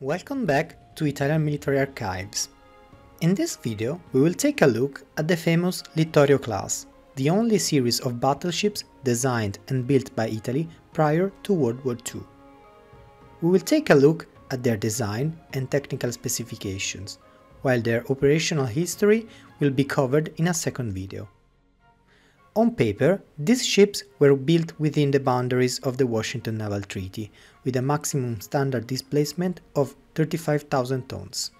Welcome back to Italian Military Archives. In this video we will take a look at the famous Littorio class, the only series of battleships designed and built by Italy prior to World War II. We will take a look at their design and technical specifications, while their operational history will be covered in a second video. On paper, these ships were built within the boundaries of the Washington Naval Treaty, with a maximum standard displacement of 35,000 tons.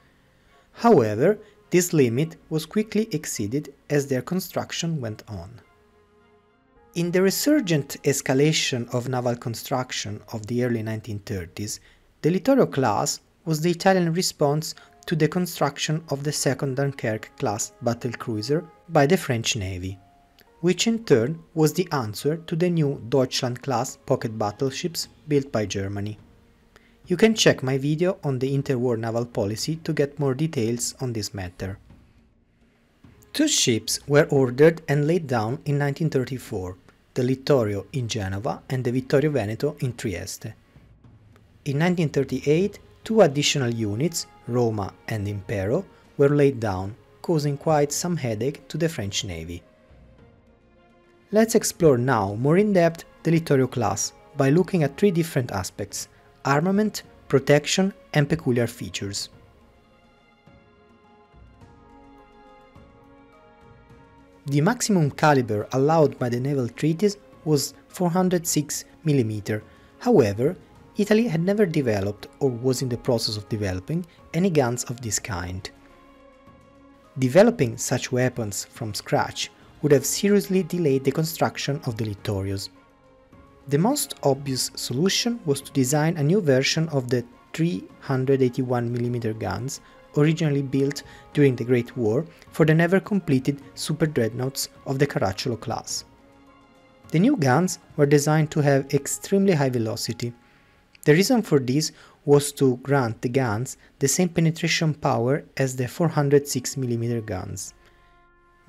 However, this limit was quickly exceeded as their construction went on. In the resurgent escalation of naval construction of the early 1930s, the Littorio class was the Italian response to the construction of the second Dunkirk class battlecruiser by the French Navy which in turn was the answer to the new Deutschland-class pocket battleships built by Germany. You can check my video on the interwar naval policy to get more details on this matter. Two ships were ordered and laid down in 1934, the Littorio in Genova and the Vittorio Veneto in Trieste. In 1938, two additional units, Roma and Impero, were laid down, causing quite some headache to the French Navy. Let's explore now more in depth the Littorio class by looking at three different aspects armament, protection, and peculiar features. The maximum caliber allowed by the naval treaties was 406 mm. However, Italy had never developed or was in the process of developing any guns of this kind. Developing such weapons from scratch would have seriously delayed the construction of the Littorios. The most obvious solution was to design a new version of the 381mm guns originally built during the Great War for the never completed super dreadnoughts of the Caracciolo class. The new guns were designed to have extremely high velocity. The reason for this was to grant the guns the same penetration power as the 406mm guns.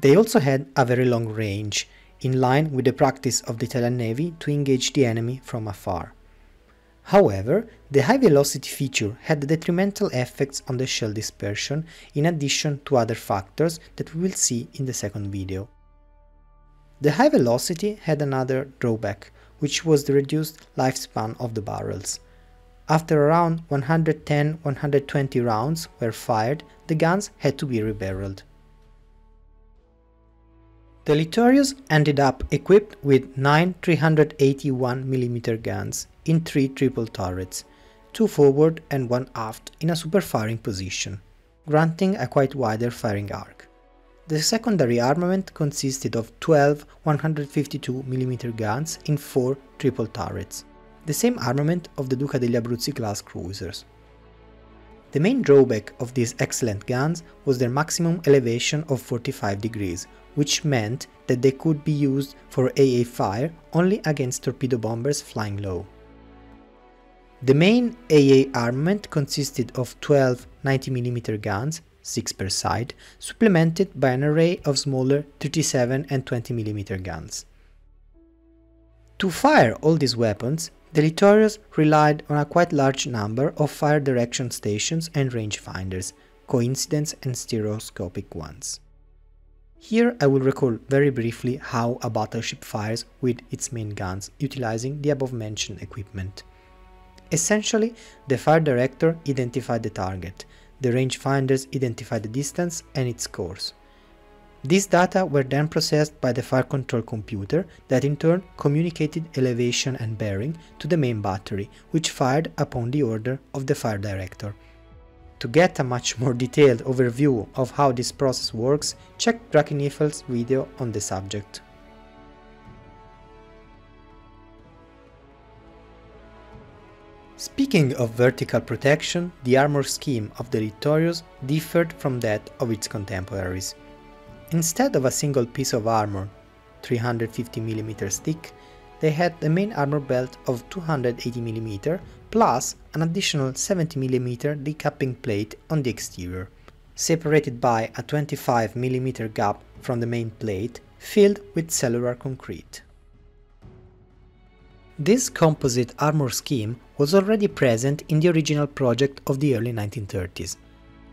They also had a very long range, in line with the practice of the Italian Navy to engage the enemy from afar. However, the high velocity feature had detrimental effects on the shell dispersion in addition to other factors that we will see in the second video. The high velocity had another drawback, which was the reduced lifespan of the barrels. After around 110-120 rounds were fired, the guns had to be rebarreled. The Littorios ended up equipped with 9 381mm guns in three triple turrets, two forward and one aft in a super firing position, granting a quite wider firing arc. The secondary armament consisted of 12 152mm guns in four triple turrets, the same armament of the Duca degli Abruzzi class cruisers. The main drawback of these excellent guns was their maximum elevation of 45 degrees, which meant that they could be used for AA fire only against torpedo bombers flying low. The main AA armament consisted of 12 90mm guns, 6 per side, supplemented by an array of smaller 37 and 20mm guns. To fire all these weapons, the Littorios relied on a quite large number of fire direction stations and rangefinders, coincidence and stereoscopic ones. Here I will recall very briefly how a battleship fires with its main guns utilizing the above mentioned equipment. Essentially, the fire director identified the target, the rangefinders identified the distance and its course. These data were then processed by the fire control computer that in turn communicated elevation and bearing to the main battery, which fired upon the order of the fire director. To get a much more detailed overview of how this process works, check Drachinifel's video on the subject. Speaking of vertical protection, the armor scheme of the Littorios differed from that of its contemporaries. Instead of a single piece of armor, 350mm thick, they had a main armor belt of 280mm plus an additional 70mm decapping plate on the exterior, separated by a 25mm gap from the main plate filled with cellular concrete. This composite armor scheme was already present in the original project of the early 1930s.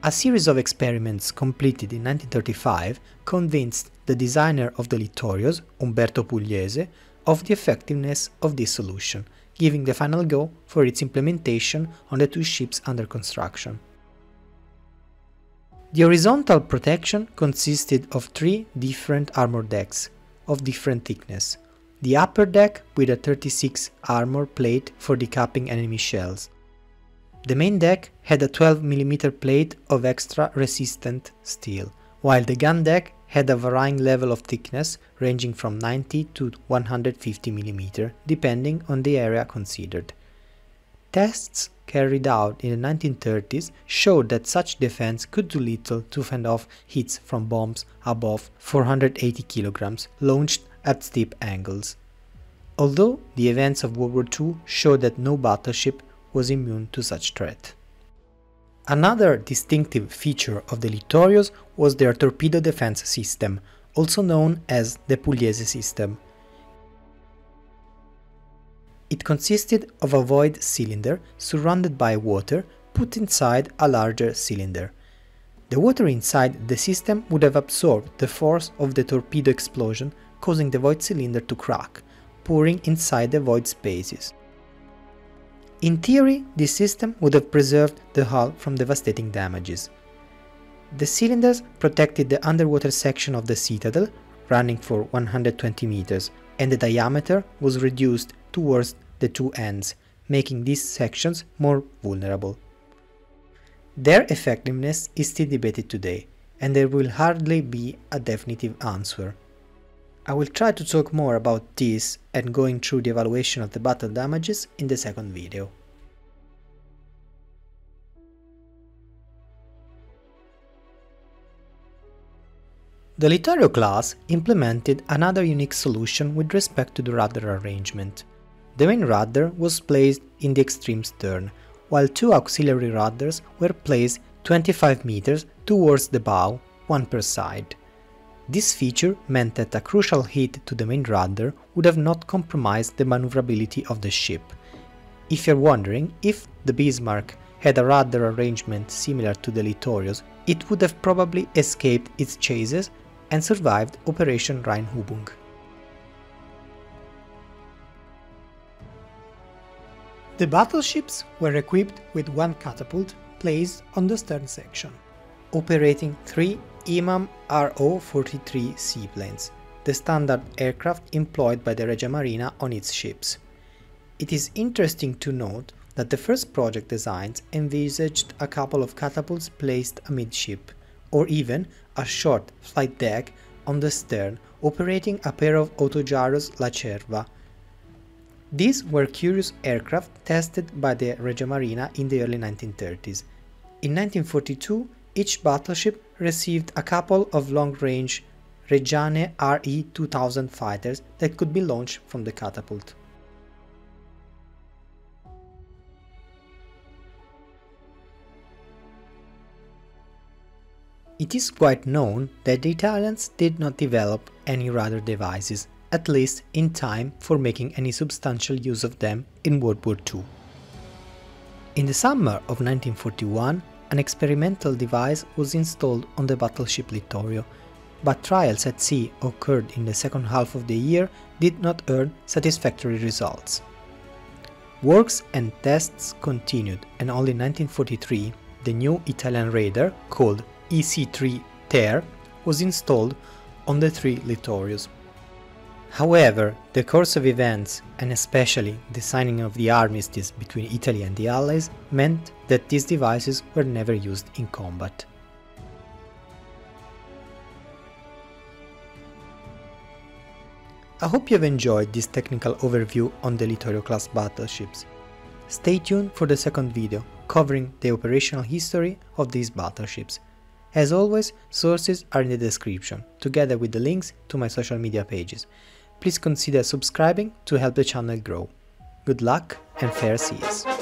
A series of experiments completed in 1935 convinced the designer of the Littorios, Umberto Pugliese, of the effectiveness of this solution, giving the final go for its implementation on the two ships under construction. The horizontal protection consisted of three different armor decks, of different thickness. The upper deck with a 36 armor plate for decapping enemy shells. The main deck had a 12mm plate of extra resistant steel, while the gun deck had a varying level of thickness ranging from 90 to 150 mm depending on the area considered. Tests carried out in the 1930s showed that such defense could do little to fend off hits from bombs above 480 kg launched at steep angles. Although the events of World War II showed that no battleship was immune to such threat. Another distinctive feature of the Littorios was their torpedo defense system, also known as the Pugliese system. It consisted of a void cylinder surrounded by water put inside a larger cylinder. The water inside the system would have absorbed the force of the torpedo explosion, causing the void cylinder to crack, pouring inside the void spaces. In theory, this system would have preserved the hull from devastating damages. The cylinders protected the underwater section of the citadel, running for 120 meters, and the diameter was reduced towards the two ends, making these sections more vulnerable. Their effectiveness is still debated today, and there will hardly be a definitive answer. I will try to talk more about this and going through the evaluation of the battle damages in the second video. The Littorio class implemented another unique solution with respect to the rudder arrangement. The main rudder was placed in the extreme stern, while two auxiliary rudders were placed 25 meters towards the bow, one per side. This feature meant that a crucial hit to the main rudder would have not compromised the maneuverability of the ship. If you're wondering if the Bismarck had a rudder arrangement similar to the Littorios, it would have probably escaped its chases and survived Operation Rheinübung. The battleships were equipped with one catapult placed on the stern section, operating three Imam RO-43 seaplanes, the standard aircraft employed by the Regia Marina on its ships. It is interesting to note that the first project designs envisaged a couple of catapults placed amidship, or even a short flight deck on the stern operating a pair of autogyros La Cierva. These were curious aircraft tested by the Regia Marina in the early 1930s. In 1942, each battleship received a couple of long-range Reggiane RE-2000 fighters that could be launched from the catapult. It is quite known that the Italians did not develop any radar devices, at least in time for making any substantial use of them in World War II. In the summer of 1941, an experimental device was installed on the battleship Littorio, but trials at sea occurred in the second half of the year did not earn satisfactory results. Works and tests continued and only in 1943 the new Italian radar, called EC3 TER, was installed on the three Littorios. However, the course of events, and especially the signing of the armistice between Italy and the Allies, meant that these devices were never used in combat. I hope you have enjoyed this technical overview on the Littorio class battleships. Stay tuned for the second video, covering the operational history of these battleships. As always, sources are in the description, together with the links to my social media pages please consider subscribing to help the channel grow. Good luck and fair seas!